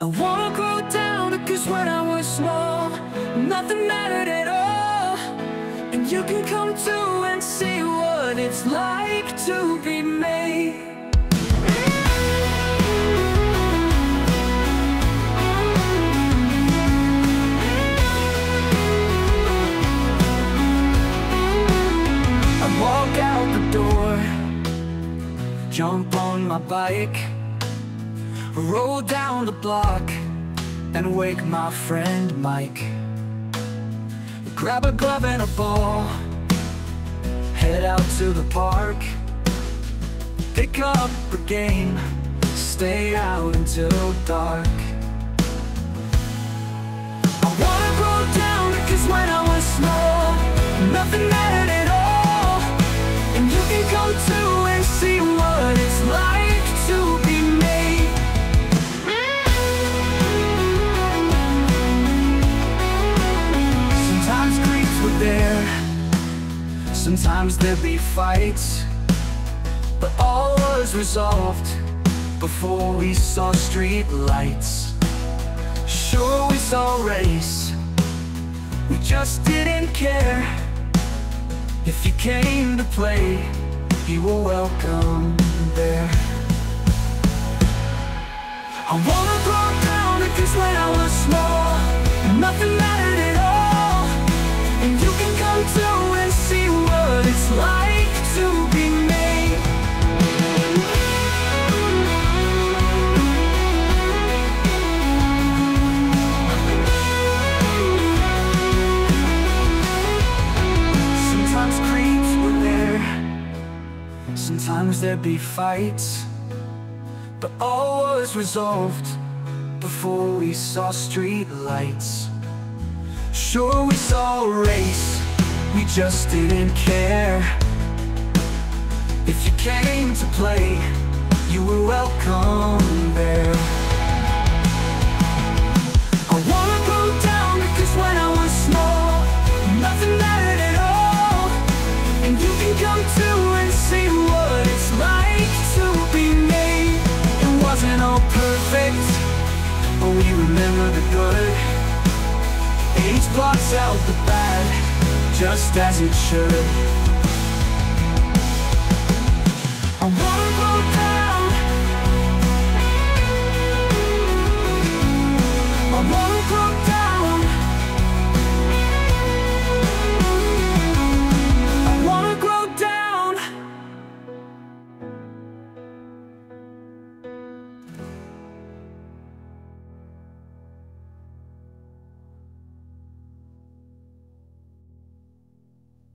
I wanna grow down because when I was small, nothing mattered at all. And you can come too and see what it's like to be me. I walk out the door, jump on my bike, roll down the block, and wake my friend Mike. Grab a glove and a ball, head out to the park, pick up a game, stay out until dark. Sometimes there'd be fights. But all was resolved before we saw street lights. Sure, we saw race, we just didn't care. If you came to play, you were welcome there. I wanna grow down because when I was small, nothing mattered sometimes there'd be fights. But all was resolved before we saw street lights. Sure, we saw a race, we just didn't care. If you came to play, you were welcome there. Good. Age blots out the bad, just as it should.